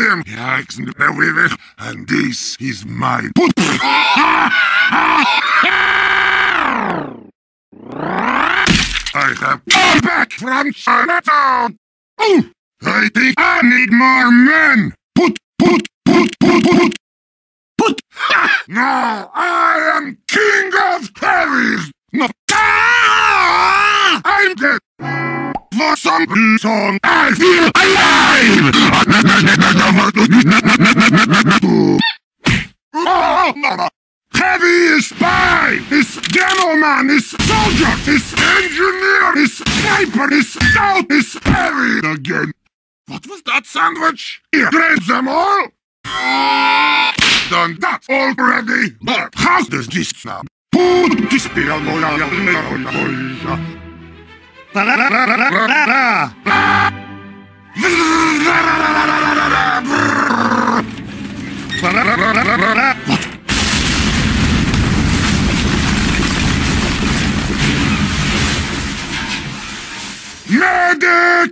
I am Jackson and this is my put. I have come back from Chinatown. Oh, I think I need more men. Put, put, put, put, put, put. Now I am king of heavies. No. Ah! I'm dead. For some reason, I feel alive. oh. Heavy is spy, is demo man, is soldier, is engineer, is sniper, is scout, is heavy again. What was that sandwich? Here, grade them all. Done that already, but how does this sound? Pootis? Medic!